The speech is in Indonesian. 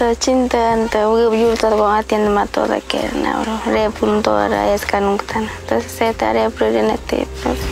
ta cinta ta uga yuta ko atin mato la ke na ro re punto ra es kanung tan ta se ta re pro ne te